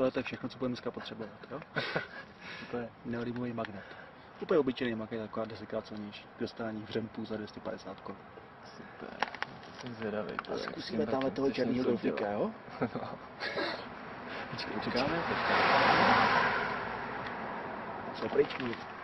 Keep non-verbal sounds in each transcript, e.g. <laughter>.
tohle je všechno, co budeme dneska potřebovat, jo? <laughs> to je neolibový magnet. Úplně obyčejný magnet, taková desetkrát silnější. K dostání v řempu za 250 korun. Super. Jsem zvědavý. to je Zkusíme tamhle to- toho černého golfíka, jo? <laughs> Počkej, Počkáme? Co pryč mluvit?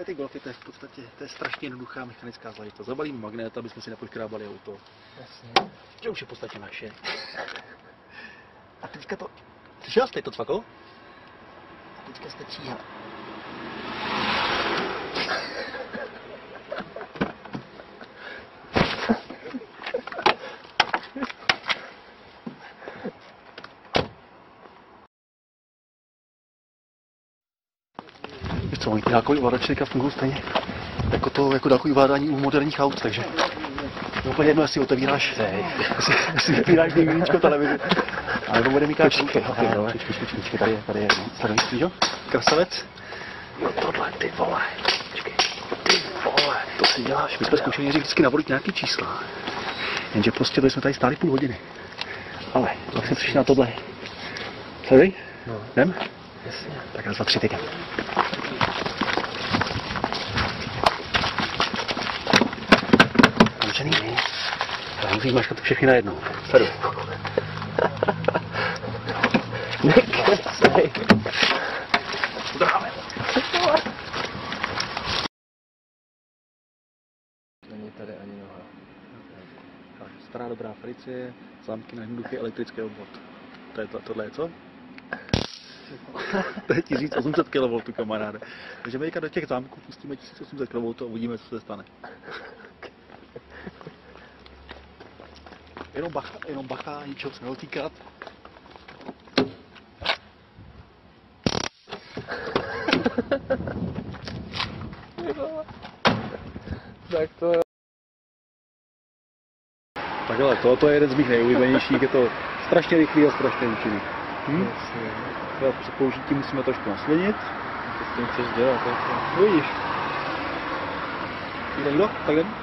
Tady ty golfy, to je v podstatě, to je strašně jednoduchá mechanická záležitost. Zabalíme magnet, aby jsme si nepoškrábali auto. Jasně. Že už je v podstatě naše. A teďka to... Slyšel jste to cvako? A teďka stačí, hele. Víš co, oni ty dálkový ovladače teďka fungují stejně jako to, jako dálkový ovládání u moderních aut, takže je úplně jedno, jestli otevíráš, jestli, jestli vypínáš nejvíčko televizi, a nebo bude mít počkej, počkej, počkej, počkej, počkej, tady je, tady je, no, sleduj, víš jo? Krasavec. No tohle, ty vole, počkej, ty vole, to si děláš, my jsme zkoušeli nejdřív vždycky navolit nějaký čísla, jenže prostě jsme tady stáli půl hodiny. Ale, pak jsem přišel na tohle. Sleduj, No, jdem? jasně. Tak raz, dva, tři, teď. Zavřený? Ale musíš maškat všechny najednou. Sleduj. <laughs> Nekecej. Není tady ani noha. Stará dobrá Felicie, zámky na jednoduchý elektrický obvod. To je to, tohle je co? <laughs> to je 1800 kV, kamaráde. Takže my do těch zámků pustíme 1800 kV a uvidíme, co se stane. Jenom bacha, jenom bacha, ničeho se nedotýkat. <laughs> Tak to Takhle, tohle je jeden z mých nejoblíbenějších, je to strašně rychlý a strašně účinný. Hm? Jasně. Já při použití musíme trošku naslinit. Co s tím chceš dělat? Jako? No vidíš. Jde někdo? Tak jdem.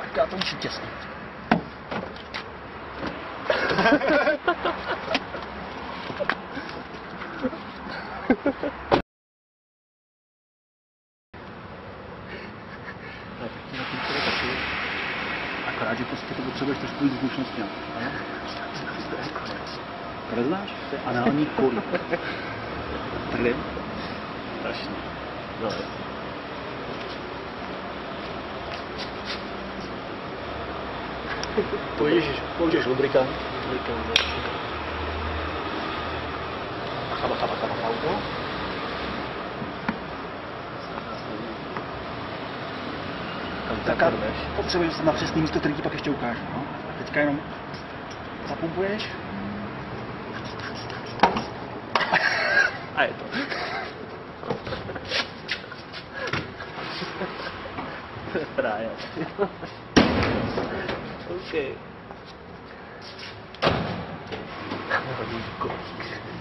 Tak já to musím těsnit. Ale tak to na tím to je taky. Akorát, že prostě to potřebuješ trošku víc zkušenosti. To neznáš? To je anální kolí. tak <laughs> jdem. Strašně. No, Použiješ, použiješ lubrikant. Klikám další. Bacha, bacha, bacha, bacha, auto. Tak to a potřebuješ se na přesný místo, který ti pak ještě ukážu. No. A teďka jenom zapumpuješ. A je to. <laughs> Právě. 对、<laughs>